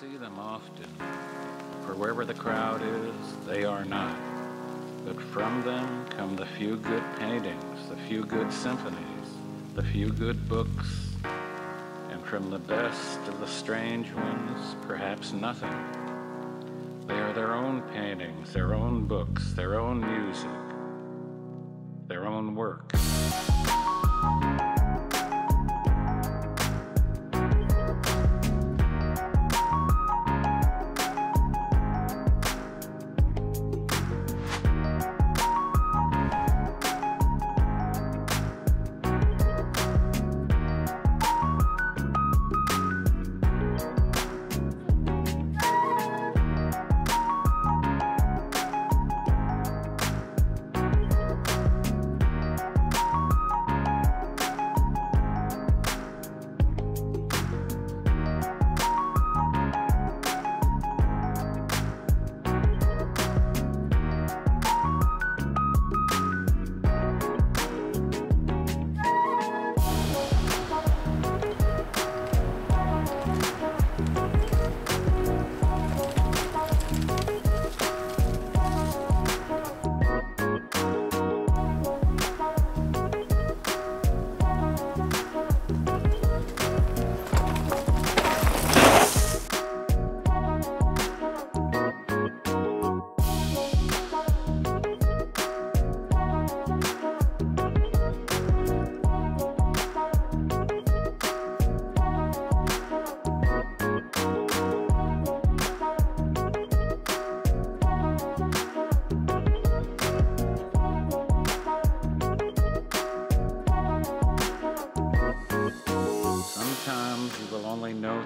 see them often, for wherever the crowd is, they are not. But from them come the few good paintings, the few good symphonies, the few good books, and from the best of the strange ones, perhaps nothing. They are their own paintings, their own books, their own music, their own work.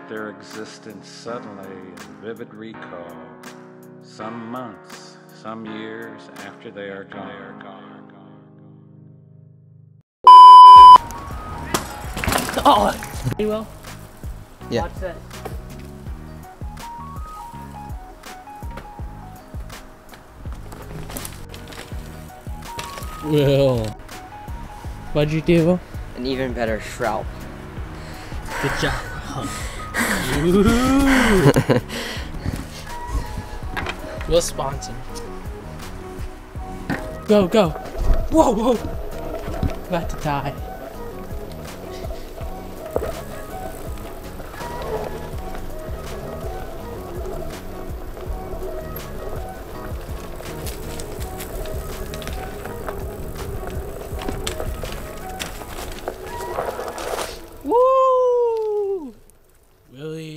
Only note their existence suddenly in vivid recall, some months, some years after they are gone. They are gone. Oh, you will. Yeah. Watch this. Will. What'd you do? An even better shroud. Good job. we'll sponsor. Go, go. Whoa, whoa. About to die. Really?